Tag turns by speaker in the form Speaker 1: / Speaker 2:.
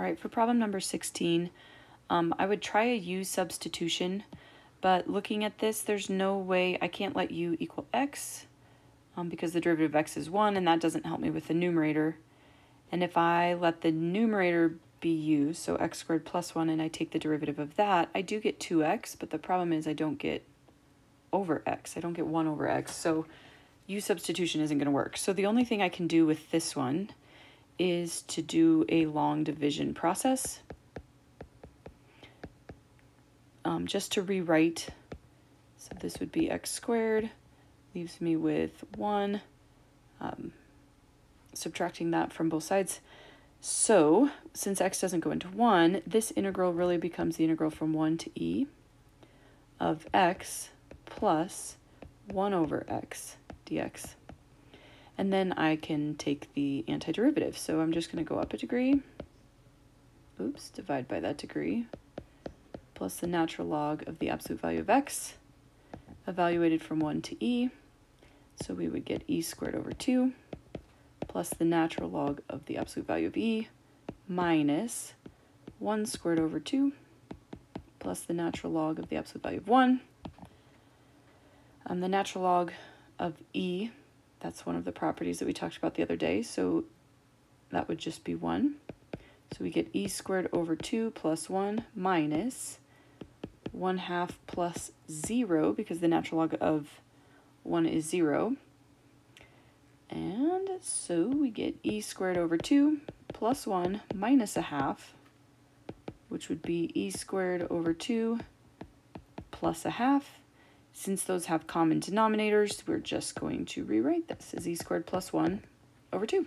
Speaker 1: All right, for problem number 16, um, I would try a u substitution, but looking at this, there's no way I can't let u equal x um, because the derivative of x is 1, and that doesn't help me with the numerator. And if I let the numerator be u, so x squared plus 1, and I take the derivative of that, I do get 2x, but the problem is I don't get over x. I don't get 1 over x, so u substitution isn't going to work. So the only thing I can do with this one is to do a long division process. Um, just to rewrite, so this would be x squared, leaves me with 1, um, subtracting that from both sides. So, since x doesn't go into 1, this integral really becomes the integral from 1 to e of x plus 1 over x dx. And then I can take the antiderivative. So I'm just going to go up a degree. Oops, divide by that degree. Plus the natural log of the absolute value of x, evaluated from 1 to e. So we would get e squared over 2 plus the natural log of the absolute value of e minus 1 squared over 2 plus the natural log of the absolute value of 1. Um, the natural log of e, that's one of the properties that we talked about the other day, so that would just be 1. So we get e squared over 2 plus 1 minus 1 half plus 0, because the natural log of 1 is 0. And so we get e squared over 2 plus 1 minus a half, which would be e squared over 2 plus a half. Since those have common denominators, we're just going to rewrite this as e squared plus 1 over 2.